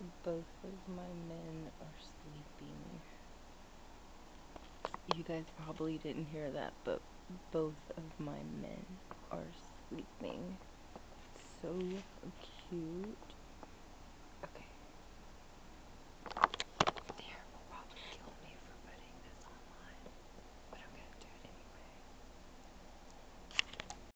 Both of my men are sleeping. You guys probably didn't hear that, but both of my men are sleeping. So cute.